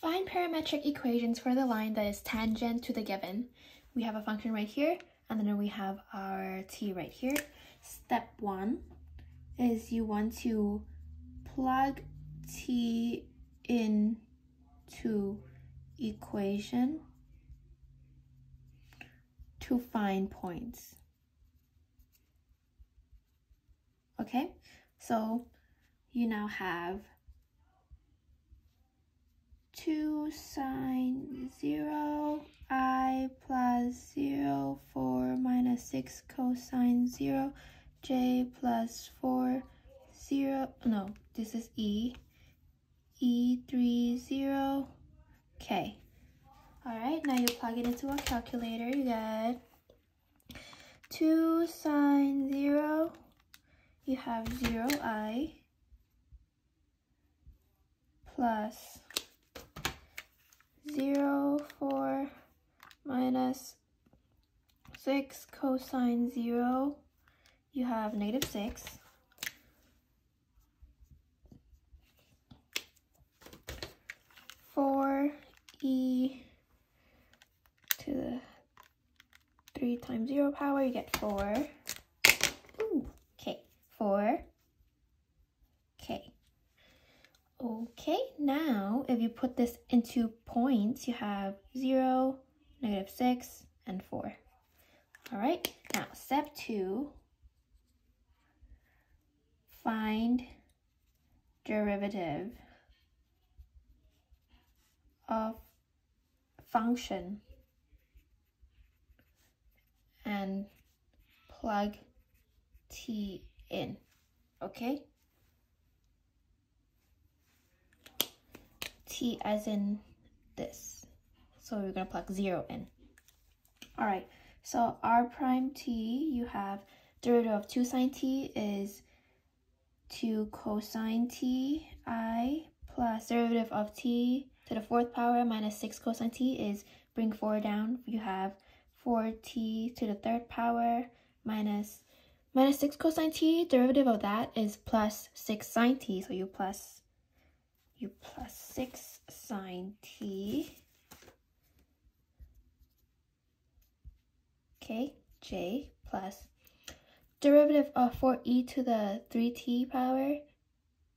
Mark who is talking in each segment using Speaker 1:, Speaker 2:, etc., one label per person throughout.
Speaker 1: Find parametric equations for the line that is tangent to the given. We have a function right here, and then we have our t right here. Step one is you want to plug t into equation to find points. Okay, so you now have 2 sine 0 i plus 0 4 minus 6 cosine 0 j plus 4 0 no this is e. E 3 0 k. All right now you plug it into a calculator you get 2 sine 0 you have 0 i plus 0, 4 minus 6 cosine 0, you have negative 6. Four e to the 3 times 0 power, you get 4. If you put this into points, you have 0, negative 6, and 4. All right, now step 2, find derivative of function and plug t in, okay? T as in this. So we're going to plug 0 in. All right, so r prime t, you have derivative of 2 sine t is 2 cosine t i plus derivative of t to the fourth power minus 6 cosine t is bring 4 down. You have 4t to the third power minus minus 6 cosine t. Derivative of that is plus 6 sine t. So you plus plus 6 sine t. Okay, j plus derivative of 4e to the 3t power.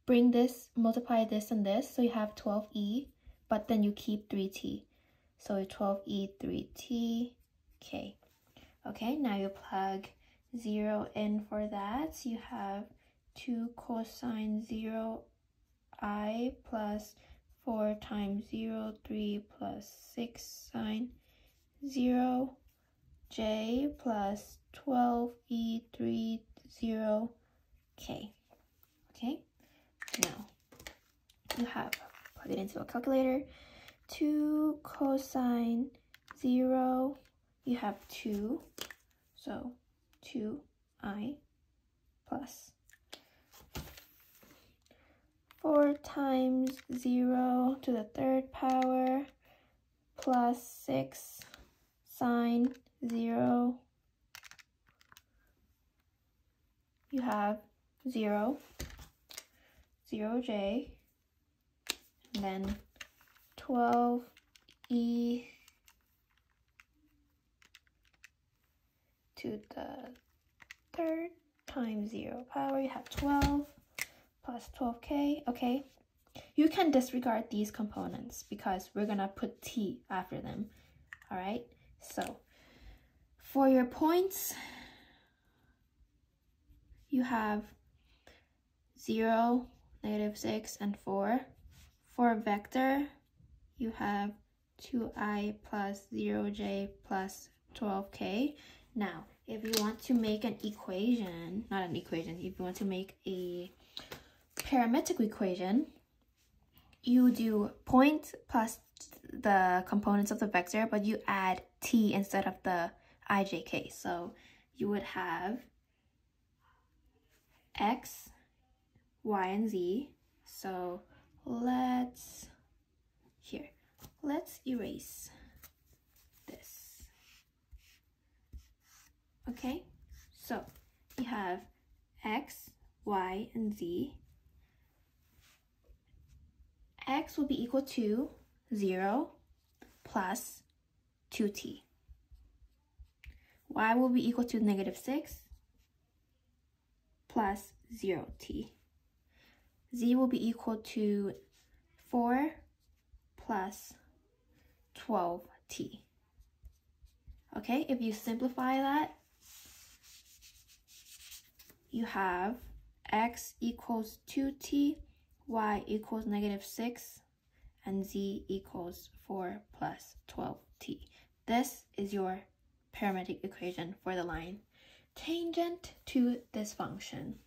Speaker 1: Bring this, multiply this and this, so you have 12e, but then you keep 3t. So 12e, 3t, k. okay. Now you plug 0 in for that. So you have 2 cosine 0 i plus 4 times 0, 3 plus 6 sine 0, j plus 12e 3 0 k. Okay, now you have plug it into a calculator. 2 cosine 0, you have 2, so 2i plus 4 times 0 to the third power plus 6 sine 0. You have 0, 0j, and then 12e to the third times 0 power, you have 12 plus 12k, okay? You can disregard these components because we're gonna put t after them, all right? So for your points, you have 0, negative 6, and 4. For vector, you have 2i plus 0j plus 12k. Now, if you want to make an equation, not an equation, if you want to make a parametric equation, you do point plus the components of the vector, but you add t instead of the ijk. So you would have x, y, and z. So let's, here, let's erase this. Okay, so you have x, y, and z x will be equal to 0 plus 2t. y will be equal to negative 6 plus 0t. z will be equal to 4 plus 12t. Okay, if you simplify that, you have x equals 2t, y equals negative 6, and z equals 4 plus 12t. This is your parametric equation for the line tangent to this function.